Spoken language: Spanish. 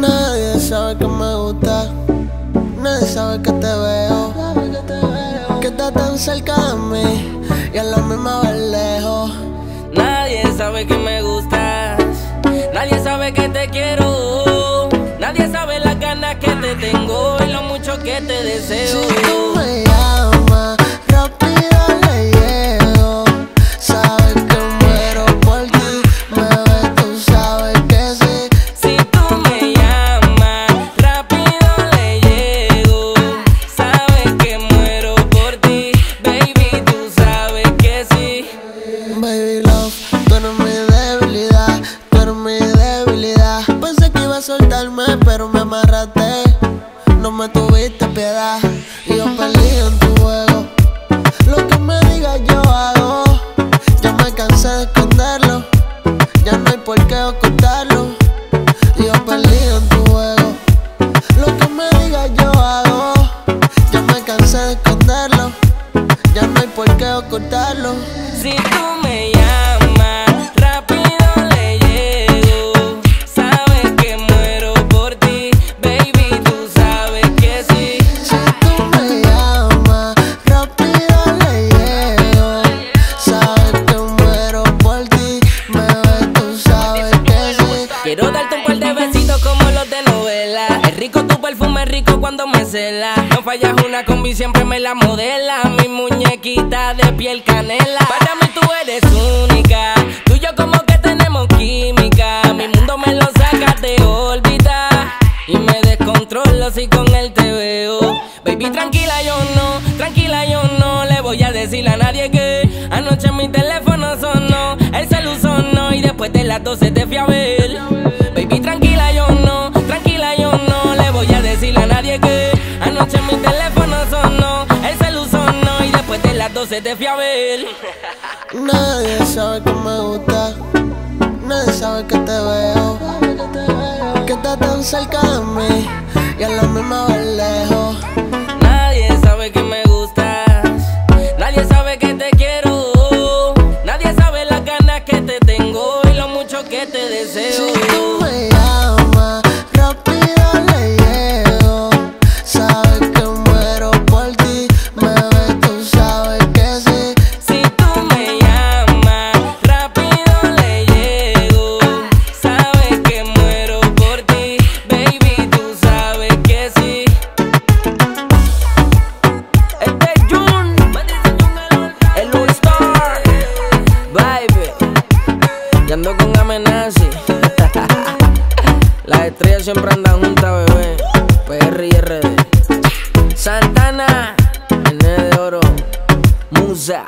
Nadie sabe que me gusta, nadie sabe que te veo. Que estás tan cerca de mí y a la misma vez lejos. Nadie sabe que me gustas, nadie sabe que te quiero. Nadie sabe las ganas que te tengo y lo mucho que te deseo. Soltarme, pero me amarraste. No me tuviste piedad y yo perdí en tu juego. Lo que me digas yo hago. Ya me cansé de esconderlo, ya no hay por qué ocultarlo. Darte besitos como los de novela. Es rico tu perfume, rico cuando me cela. No fallas una combi, siempre me la modela. Mi muñequita de piel canela. Para mí tú eres única. Tú y yo como que tenemos química. Mi mundo me lo saca de órbita. Y me descontrolo si con él te veo. Baby, tranquila, yo no, tranquila, yo no de las 12 te. Nadie sabe que me gusta, nadie sabe que te veo. Que estás tan cerca de mí y a la misma vez lejos. Y ando con amenazi. Las estrellas siempre andan juntas, bebé. PR y RD. Santana, nene de oro. Musa.